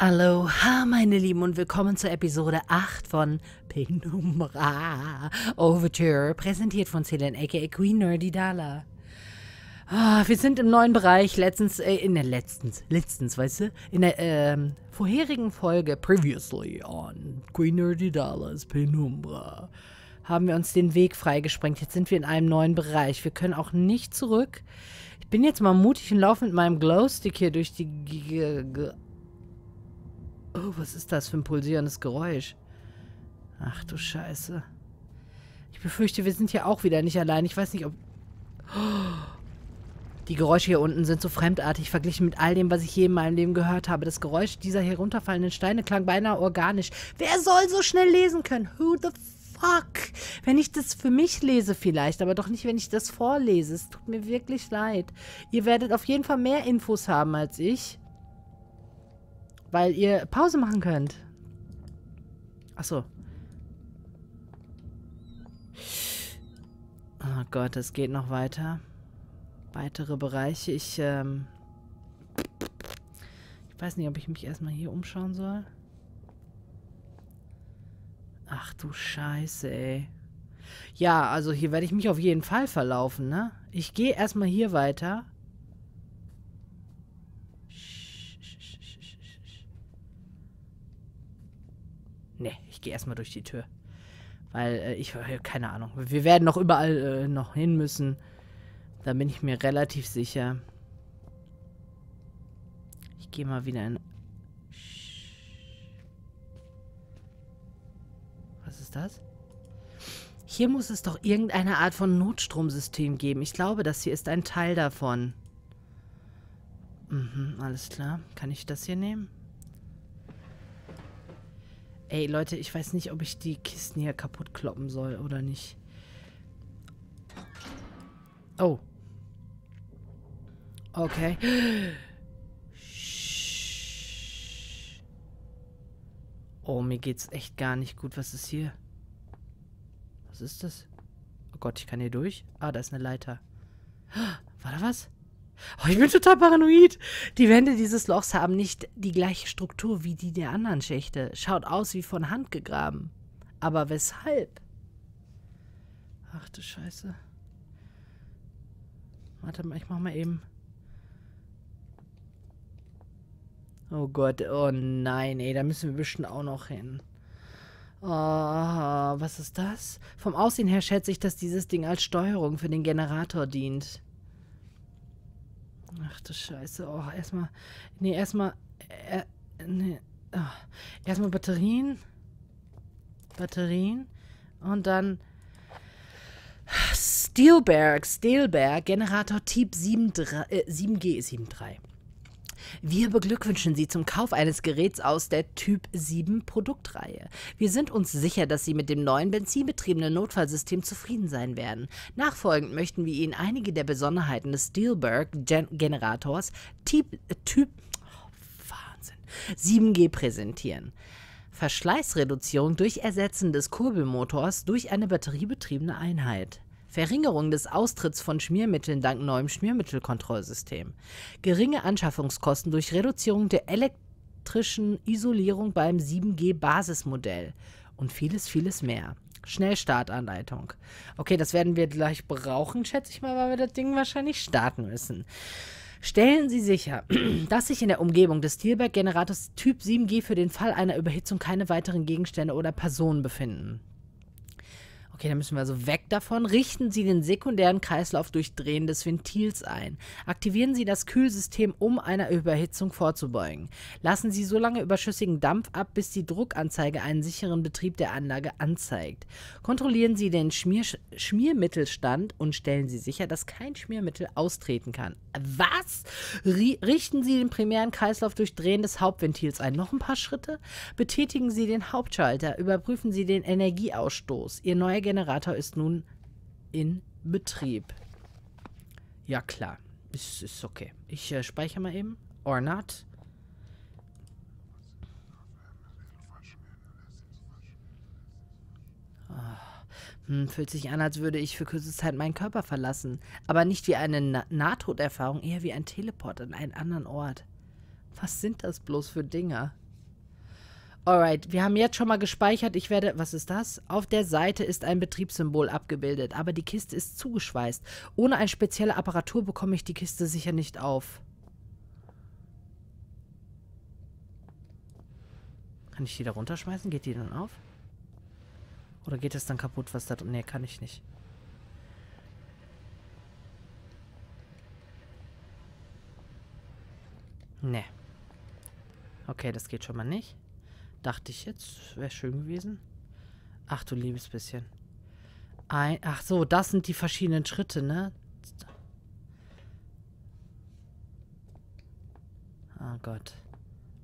Aloha, meine Lieben, und willkommen zur Episode 8 von Penumbra Overture, präsentiert von Celine, aka Queen Nerdy Dala. Ah, wir sind im neuen Bereich, letztens, äh, in der letztens, letztens, weißt du, in der ähm, vorherigen Folge, previously on Queen Nerdy Dalas Penumbra, haben wir uns den Weg freigesprengt. Jetzt sind wir in einem neuen Bereich. Wir können auch nicht zurück. Ich bin jetzt mal mutig und laufe mit meinem Glowstick hier durch die Oh, was ist das für ein pulsierendes Geräusch? Ach du Scheiße. Ich befürchte, wir sind hier auch wieder nicht allein. Ich weiß nicht, ob... Die Geräusche hier unten sind so fremdartig verglichen mit all dem, was ich je in meinem Leben gehört habe. Das Geräusch dieser herunterfallenden Steine klang beinahe organisch. Wer soll so schnell lesen können? Who the fuck? Wenn ich das für mich lese vielleicht, aber doch nicht, wenn ich das vorlese. Es tut mir wirklich leid. Ihr werdet auf jeden Fall mehr Infos haben als ich. Weil ihr Pause machen könnt. Achso. Oh Gott, es geht noch weiter. Weitere Bereiche. Ich, ähm... Ich weiß nicht, ob ich mich erstmal hier umschauen soll. Ach du Scheiße, ey. Ja, also hier werde ich mich auf jeden Fall verlaufen, ne? Ich gehe erstmal hier weiter. Ne, ich gehe erstmal durch die Tür. Weil äh, ich, äh, keine Ahnung. Wir werden noch überall äh, noch hin müssen. Da bin ich mir relativ sicher. Ich gehe mal wieder in... Was ist das? Hier muss es doch irgendeine Art von Notstromsystem geben. Ich glaube, das hier ist ein Teil davon. Mhm, alles klar. Kann ich das hier nehmen? Ey, Leute, ich weiß nicht, ob ich die Kisten hier kaputt kloppen soll oder nicht. Oh. Okay. Oh, mir geht's echt gar nicht gut. Was ist hier? Was ist das? Oh Gott, ich kann hier durch. Ah, da ist eine Leiter. War da was? Oh, ich bin total paranoid. Die Wände dieses Lochs haben nicht die gleiche Struktur wie die der anderen Schächte. Schaut aus wie von Hand gegraben. Aber weshalb? Ach du Scheiße. Warte mal, ich mach mal eben. Oh Gott, oh nein, ey, da müssen wir bestimmt auch noch hin. Oh, was ist das? Vom Aussehen her schätze ich, dass dieses Ding als Steuerung für den Generator dient. Ach du Scheiße. Oh, erstmal. Nee, erstmal. Äh, nee, oh, erstmal Batterien. Batterien. Und dann. Steelberg, Steelberg, Generator Typ 7, äh, 7G73. Wir beglückwünschen Sie zum Kauf eines Geräts aus der Typ 7 Produktreihe. Wir sind uns sicher, dass Sie mit dem neuen benzinbetriebenen Notfallsystem zufrieden sein werden. Nachfolgend möchten wir Ihnen einige der Besonderheiten des Steelberg Gen Generators Typ, typ oh, Wahnsinn, 7G präsentieren. Verschleißreduzierung durch Ersetzen des Kurbelmotors durch eine batteriebetriebene Einheit. Verringerung des Austritts von Schmiermitteln dank neuem Schmiermittelkontrollsystem, geringe Anschaffungskosten durch Reduzierung der elektrischen Isolierung beim 7G-Basismodell und vieles, vieles mehr. Schnellstartanleitung. Okay, das werden wir gleich brauchen, schätze ich mal, weil wir das Ding wahrscheinlich starten müssen. Stellen Sie sicher, dass sich in der Umgebung des Stilberg-Generators Typ 7G für den Fall einer Überhitzung keine weiteren Gegenstände oder Personen befinden. Okay, dann müssen wir also weg davon. Richten Sie den sekundären Kreislauf durch Drehen des Ventils ein. Aktivieren Sie das Kühlsystem, um einer Überhitzung vorzubeugen. Lassen Sie so lange überschüssigen Dampf ab, bis die Druckanzeige einen sicheren Betrieb der Anlage anzeigt. Kontrollieren Sie den Schmier Schmiermittelstand und stellen Sie sicher, dass kein Schmiermittel austreten kann. Was? Richten Sie den primären Kreislauf durch Drehen des Hauptventils ein. Noch ein paar Schritte? Betätigen Sie den Hauptschalter. Überprüfen Sie den Energieausstoß. Ihr neuer Generator ist nun in Betrieb. Ja, klar. Ist, ist okay. Ich äh, speichere mal eben. Or not. Hm, fühlt sich an, als würde ich für kurze Zeit meinen Körper verlassen. Aber nicht wie eine Na Nahtoderfahrung, eher wie ein Teleport an einen anderen Ort. Was sind das bloß für Dinger? Alright, wir haben jetzt schon mal gespeichert. Ich werde. Was ist das? Auf der Seite ist ein Betriebssymbol abgebildet, aber die Kiste ist zugeschweißt. Ohne eine spezielle Apparatur bekomme ich die Kiste sicher nicht auf. Kann ich die da runterschmeißen? Geht die dann auf? Oder geht es dann kaputt, was da drin... Nee, kann ich nicht. Nee. Okay, das geht schon mal nicht. Dachte ich jetzt. Wäre schön gewesen. Ach du liebes bisschen. Ein, ach so, das sind die verschiedenen Schritte, ne? Oh Gott.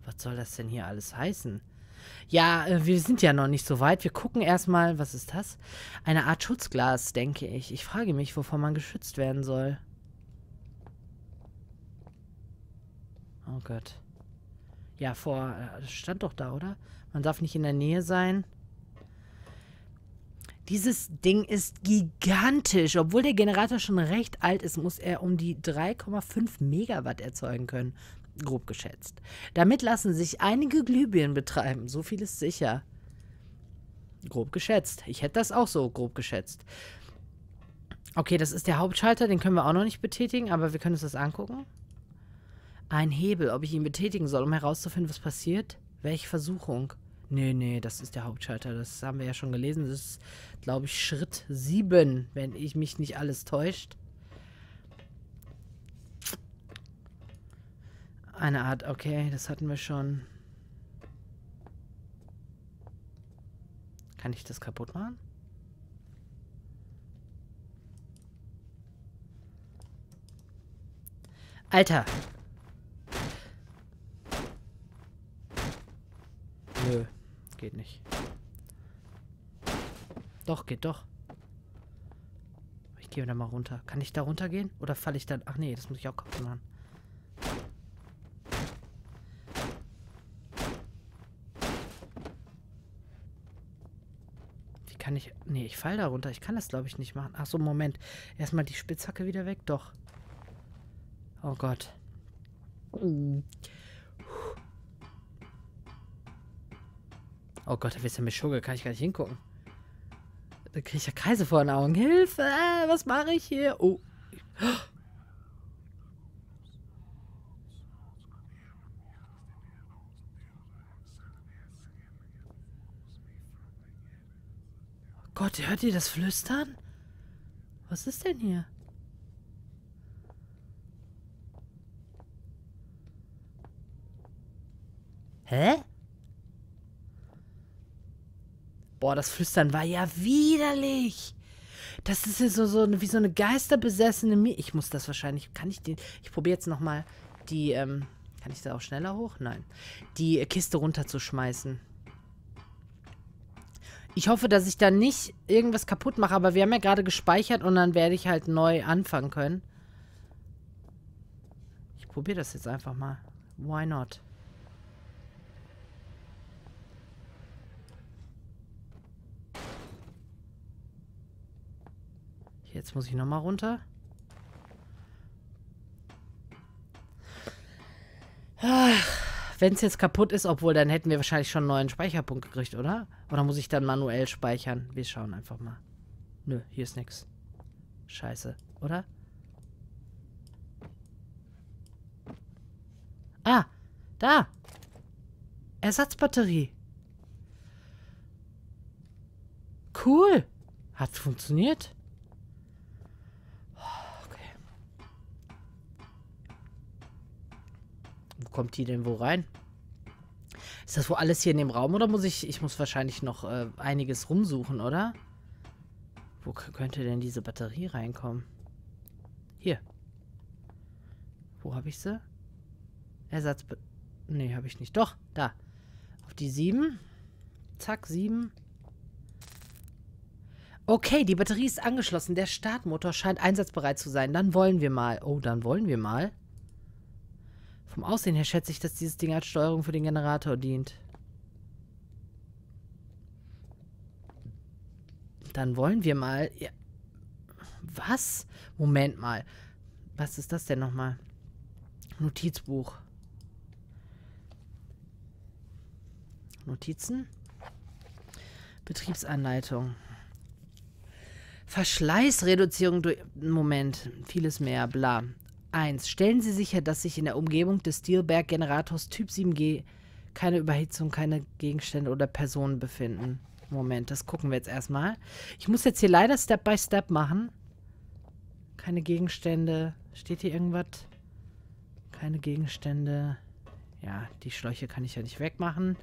Was soll das denn hier alles heißen? Ja, äh, wir sind ja noch nicht so weit. Wir gucken erstmal, was ist das? Eine Art Schutzglas, denke ich. Ich frage mich, wovon man geschützt werden soll. Oh Gott. Ja, vor. Äh, das stand doch da, oder? Man darf nicht in der Nähe sein. Dieses Ding ist gigantisch. Obwohl der Generator schon recht alt ist, muss er um die 3,5 Megawatt erzeugen können grob geschätzt. Damit lassen sich einige Glühbirnen betreiben, so viel ist sicher. Grob geschätzt. Ich hätte das auch so grob geschätzt. Okay, das ist der Hauptschalter, den können wir auch noch nicht betätigen, aber wir können uns das angucken. Ein Hebel, ob ich ihn betätigen soll, um herauszufinden, was passiert? Welche Versuchung? Nee, nee, das ist der Hauptschalter. Das haben wir ja schon gelesen. Das ist, glaube ich, Schritt 7, wenn ich mich nicht alles täuscht. Eine Art, okay, das hatten wir schon. Kann ich das kaputt machen? Alter! Geht nicht. Doch, geht doch. Ich gehe da mal runter. Kann ich da runtergehen? Oder falle ich dann... Ach nee, das muss ich auch kaputt machen. Kann ich... Nee, ich fall da runter. Ich kann das, glaube ich, nicht machen. Ach so, Moment. Erstmal die Spitzhacke wieder weg. Doch. Oh Gott. Oh Gott, da wird ja mit Schugge. Kann ich gar nicht hingucken. Da kriege ich ja Kreise vor den Augen. Hilfe! Was mache ich hier? Oh. Gott, hört ihr das Flüstern? Was ist denn hier? Hä? Boah, das Flüstern war ja widerlich. Das ist ja so, so wie so eine geisterbesessene Mie Ich muss das wahrscheinlich. Kann ich den. Ich probiere jetzt nochmal die. Ähm, kann ich da auch schneller hoch? Nein. Die Kiste runterzuschmeißen. Ich hoffe, dass ich da nicht irgendwas kaputt mache, aber wir haben ja gerade gespeichert und dann werde ich halt neu anfangen können. Ich probiere das jetzt einfach mal. Why not? Jetzt muss ich nochmal runter. Wenn es jetzt kaputt ist, obwohl, dann hätten wir wahrscheinlich schon einen neuen Speicherpunkt gekriegt, oder? Oder muss ich dann manuell speichern? Wir schauen einfach mal. Nö, hier ist nichts. Scheiße, oder? Ah, da. Ersatzbatterie. Cool. Hat funktioniert. Kommt die denn wo rein? Ist das wohl alles hier in dem Raum oder muss ich... Ich muss wahrscheinlich noch äh, einiges rumsuchen, oder? Wo könnte denn diese Batterie reinkommen? Hier. Wo habe ich sie? Ersatz... Nee, habe ich nicht. Doch, da. Auf die 7. Zack, 7. Okay, die Batterie ist angeschlossen. Der Startmotor scheint einsatzbereit zu sein. Dann wollen wir mal. Oh, dann wollen wir mal. Vom Aussehen her schätze ich, dass dieses Ding als Steuerung für den Generator dient. Dann wollen wir mal... Ja. Was? Moment mal. Was ist das denn nochmal? Notizbuch. Notizen. Betriebsanleitung. Verschleißreduzierung durch... Moment, vieles mehr, bla. 1. Stellen Sie sicher, dass sich in der Umgebung des Steelberg-Generators Typ 7G keine Überhitzung, keine Gegenstände oder Personen befinden. Moment, das gucken wir jetzt erstmal. Ich muss jetzt hier leider Step by Step machen. Keine Gegenstände. Steht hier irgendwas? Keine Gegenstände. Ja, die Schläuche kann ich ja nicht wegmachen.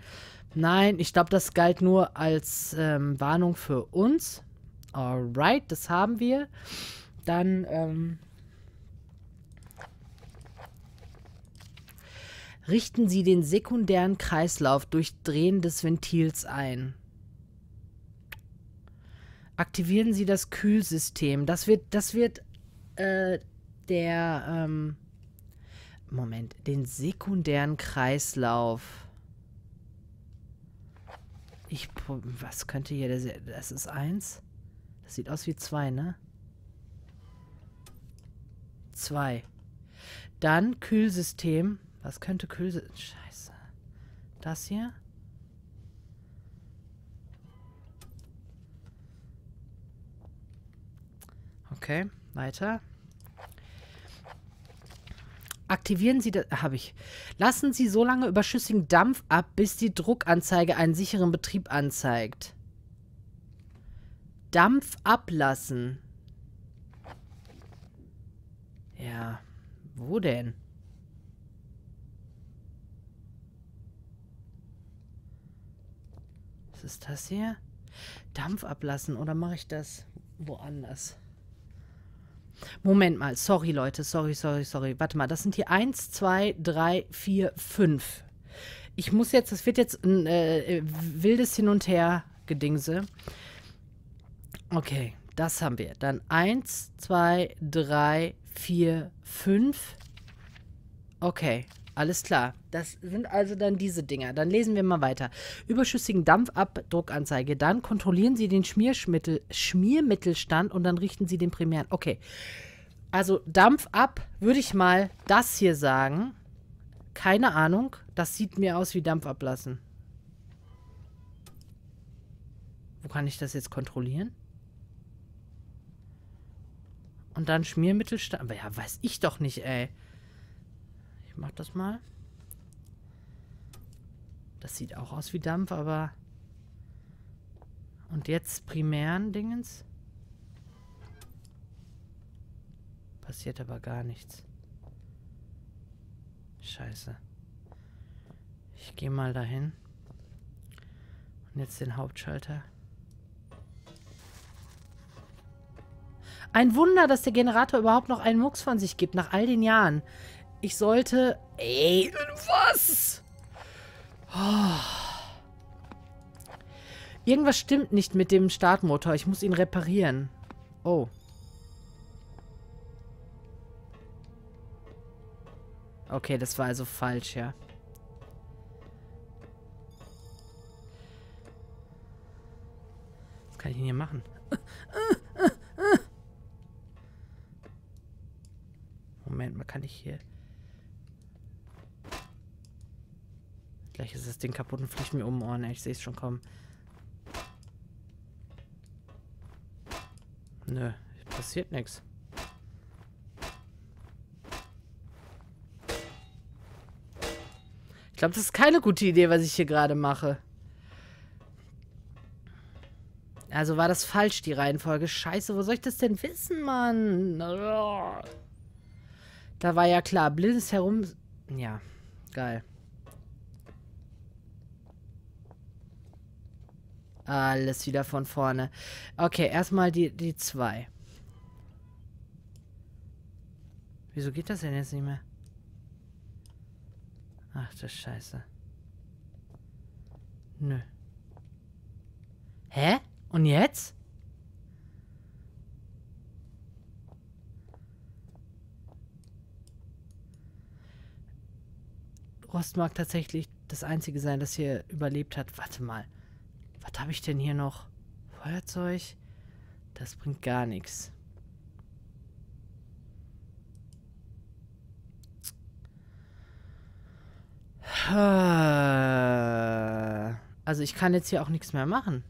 Nein, ich glaube, das galt nur als ähm, Warnung für uns. Alright, das haben wir. Dann, ähm, richten Sie den sekundären Kreislauf durch Drehen des Ventils ein. Aktivieren Sie das Kühlsystem. Das wird, das wird, äh, der, ähm, Moment, den sekundären Kreislauf. Ich, was könnte hier, das, das ist eins? Das sieht aus wie zwei, ne? Zwei. Dann Kühlsystem. Was könnte Kühlsystem... Scheiße. Das hier? Okay, weiter. Aktivieren Sie das. Habe ich. Lassen Sie so lange überschüssigen Dampf ab, bis die Druckanzeige einen sicheren Betrieb anzeigt. Dampf ablassen. Ja. Wo denn? Was ist das hier? Dampf ablassen. Oder mache ich das woanders? Moment mal, sorry Leute, sorry, sorry, sorry. Warte mal, das sind hier 1, 2, 3, 4, 5. Ich muss jetzt, das wird jetzt ein äh, wildes Hin und Her Gedingse. Okay, das haben wir. Dann 1, 2, 3, 4, 5. Okay, alles klar. Das sind also dann diese Dinger. Dann lesen wir mal weiter. Überschüssigen Dampfabdruckanzeige. Dann kontrollieren Sie den Schmiermittel, Schmiermittelstand und dann richten Sie den primären. Okay. Also Dampf ab, würde ich mal das hier sagen. Keine Ahnung. Das sieht mir aus wie Dampf ablassen. Wo kann ich das jetzt kontrollieren? Und dann Schmiermittelstand. Ja, weiß ich doch nicht, ey. Ich mach das mal. Das sieht auch aus wie Dampf, aber... Und jetzt primären Dingens? Passiert aber gar nichts. Scheiße. Ich gehe mal dahin. Und jetzt den Hauptschalter. Ein Wunder, dass der Generator überhaupt noch einen Mucks von sich gibt, nach all den Jahren. Ich sollte... Ey, was? Oh. Irgendwas stimmt nicht mit dem Startmotor. Ich muss ihn reparieren. Oh. Okay, das war also falsch, ja. Was kann ich denn hier machen? Moment mal, kann ich hier... Gleich ist das Ding kaputt und fliegt mir um den Ohren. Ich sehe es schon kommen. Nö, passiert nichts. Ich glaube, das ist keine gute Idee, was ich hier gerade mache. Also war das falsch, die Reihenfolge. Scheiße, wo soll ich das denn wissen, Mann? Da war ja klar, blindes herum... Ja, geil. Alles wieder von vorne. Okay, erstmal die, die zwei. Wieso geht das denn jetzt nicht mehr? Ach, das Scheiße. Nö. Hä? Und jetzt? Rost mag tatsächlich das einzige sein, das hier überlebt hat. Warte mal. Habe ich denn hier noch? Feuerzeug? Das bringt gar nichts. Also ich kann jetzt hier auch nichts mehr machen.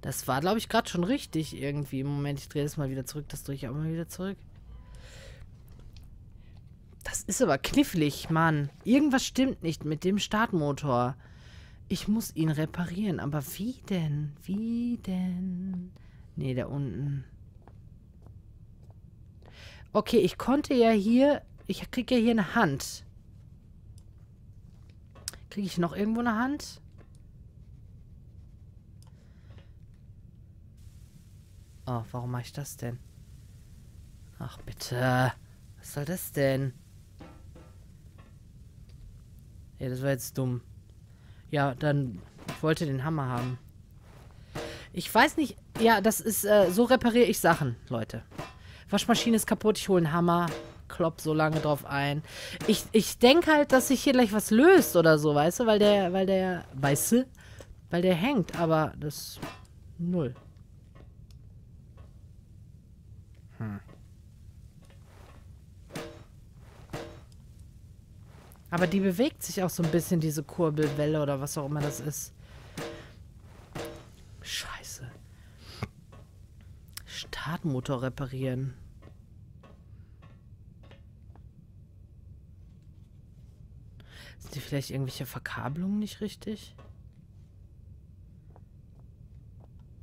Das war, glaube ich, gerade schon richtig irgendwie. Moment, ich drehe das mal wieder zurück. Das drehe ich auch mal wieder zurück. Das ist aber knifflig, Mann. Irgendwas stimmt nicht mit dem Startmotor. Ich muss ihn reparieren. Aber wie denn? Wie denn? Nee, da unten. Okay, ich konnte ja hier... Ich kriege ja hier eine Hand. Kriege ich noch irgendwo eine Hand? Oh, warum mache ich das denn? Ach, bitte. Was soll das denn? Ja, das war jetzt dumm. Ja, dann... Ich wollte den Hammer haben. Ich weiß nicht... Ja, das ist... Äh, so repariere ich Sachen, Leute. Waschmaschine ist kaputt, ich hole einen Hammer. Klopp so lange drauf ein. Ich, ich denke halt, dass sich hier gleich was löst oder so, weißt du? Weil der... Weil der... Weißt du? Weil der hängt, aber das... Null. Hm. Aber die bewegt sich auch so ein bisschen, diese Kurbelwelle oder was auch immer das ist. Scheiße. Startmotor reparieren. Sind die vielleicht irgendwelche Verkabelungen nicht richtig?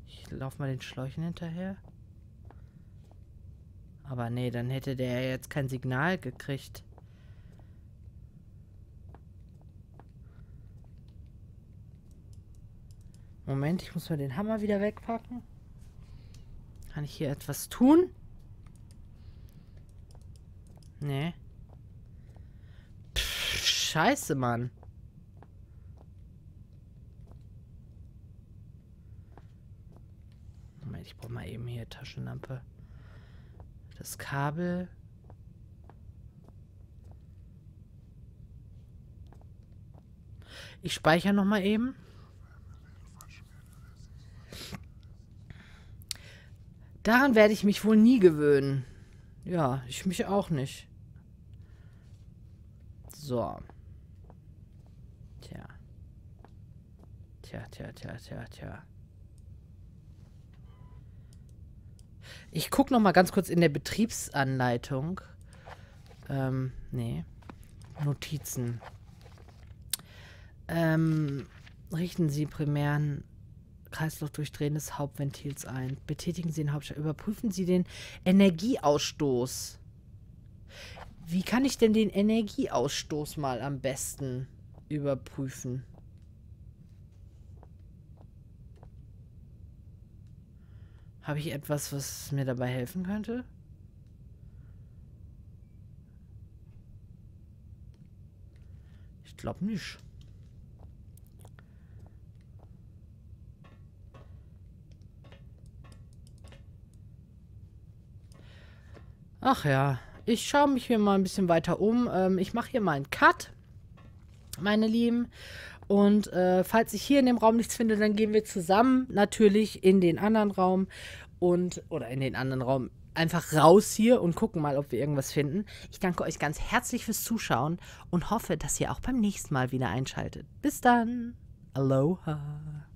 Ich laufe mal den Schläuchen hinterher. Aber nee, dann hätte der jetzt kein Signal gekriegt. Moment, ich muss mal den Hammer wieder wegpacken. Kann ich hier etwas tun? Nee. Pff, scheiße, Mann. Moment, ich brauche mal eben hier Taschenlampe. Das Kabel. Ich speichere noch mal eben. Daran werde ich mich wohl nie gewöhnen. Ja, ich mich auch nicht. So. Tja. Tja, tja, tja, tja, tja. Ich gucke noch mal ganz kurz in der Betriebsanleitung. Ähm, nee. Notizen. Ähm, richten Sie primären Kreislaufdurchdrehen des Hauptventils ein. Betätigen Sie den Hauptschalter. Überprüfen Sie den Energieausstoß. Wie kann ich denn den Energieausstoß mal am besten überprüfen? Habe ich etwas, was mir dabei helfen könnte? Ich glaube nicht. Ach ja, ich schaue mich hier mal ein bisschen weiter um. Ähm, ich mache hier mal einen Cut, meine Lieben. Und äh, falls ich hier in dem Raum nichts finde, dann gehen wir zusammen natürlich in den anderen Raum und oder in den anderen Raum einfach raus hier und gucken mal, ob wir irgendwas finden. Ich danke euch ganz herzlich fürs Zuschauen und hoffe, dass ihr auch beim nächsten Mal wieder einschaltet. Bis dann. Aloha.